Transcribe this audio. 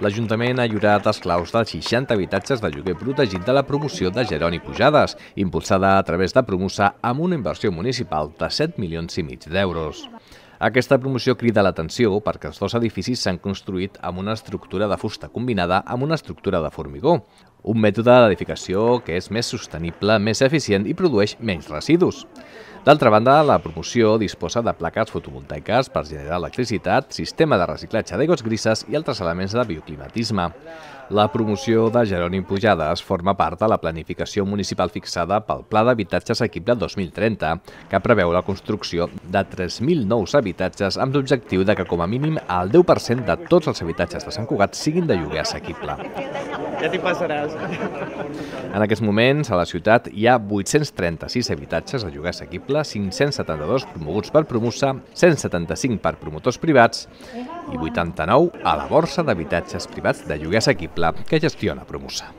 l'Ajuntament ha lliurat els claus dels 60 habitatges de lloguer protegit de la promoció de Geroni Pujades, impulsada a través de Promusa amb una inversió municipal de 7 milions i mig d'euros. Aquesta promoció crida l'atenció perquè els dos edificis s'han construït amb una estructura de fusta combinada amb una estructura de formigó, un mètode d'edificació que és més sostenible, més eficient i produeix menys residus. D'altra banda, la promoció disposa de plaques fotovoltaiques per generar electricitat, sistema de reciclatge d'aigües grises i altres elements de bioclimatisme. La promoció de Jerònim Pujades forma part de la planificació municipal fixada pel Pla d'Habitatge Assequible 2030, que preveu la construcció de 3.000 nous habitatges amb l'objectiu de que com a mínim el 10% de tots els habitatges de Sant Cugat siguin de lloguer assequible. Ja t'hi passaràs. En aquests moments, a la ciutat hi ha 836 habitatges de lloguer assequible, 572 promoguts per Promusa, 175 per promotors privats i 89 a la borsa d'habitatges privats de lloguer assequible que gestiona Promusa.